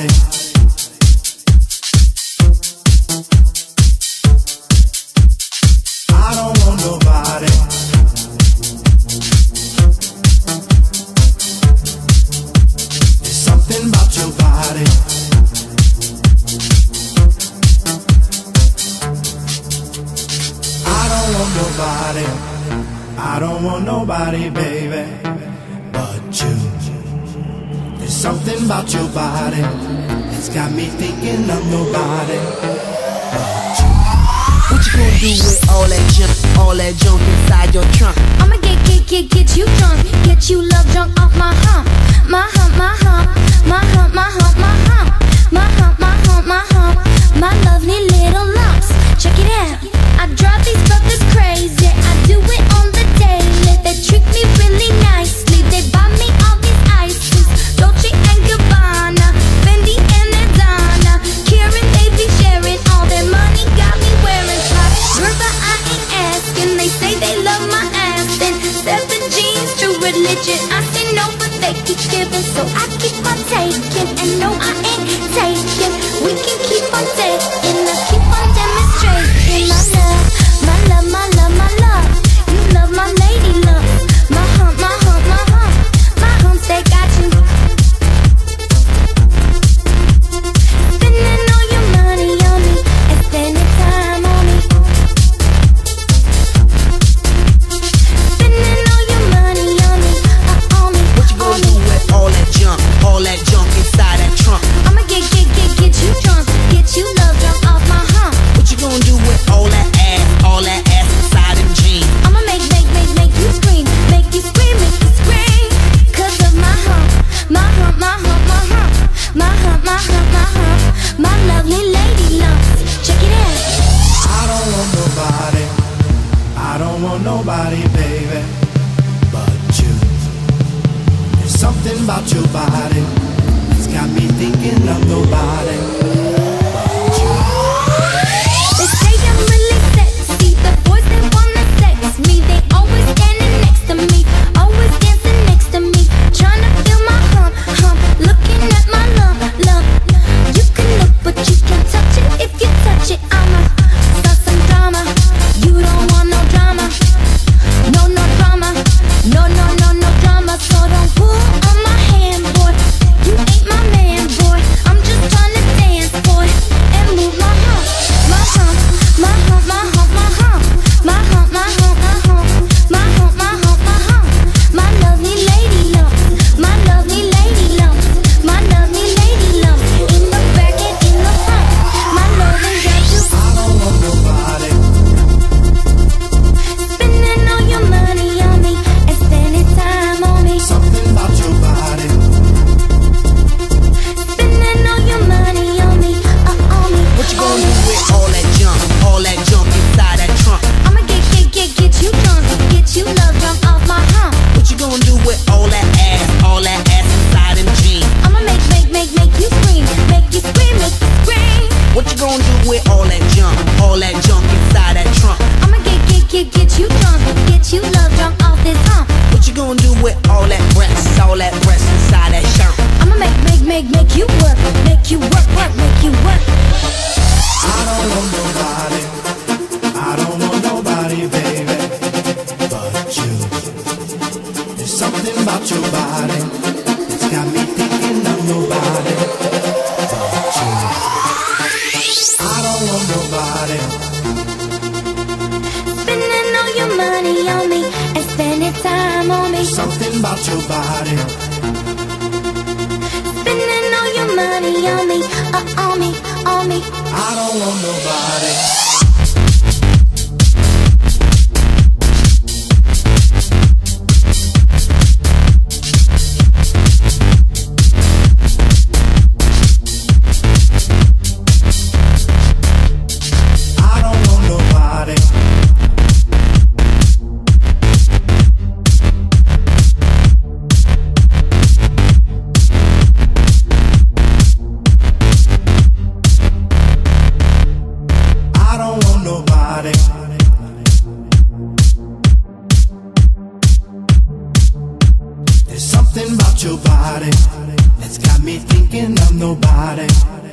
I don't want nobody. There's something about your body. I don't want nobody. I don't want nobody, baby, but you something about your body. It's got me thinking I'm nobody. What you gonna do with all that junk, all that junk inside your trunk? I'ma get, get, get, get you drunk Get you love drunk off my hump My hump, my hump, my hump, my hump, my hump, my hump. keep giving, so I keep on taking. And no, I ain't taking. We can keep on dating. I keep on demonstrating my love, my love. nobody, baby, but you. There's something about your body that's got me thinking of nobody. do with all that junk, all that junk inside that trunk. I'ma get, get, get, get you drunk, get you love drunk off this hump. What you gonna do with all that breast, all that breast inside that shirt? I'ma make, make, make, make you work, make you work, work, make you work. I don't want nobody, I don't want nobody, baby, but you. There's something about your body, it's got me thinking of nobody. There's something about your body. Spending all your money on me, uh, on me, on me. I don't want nobody. nobody. There's something about your body that's got me thinking I'm nobody.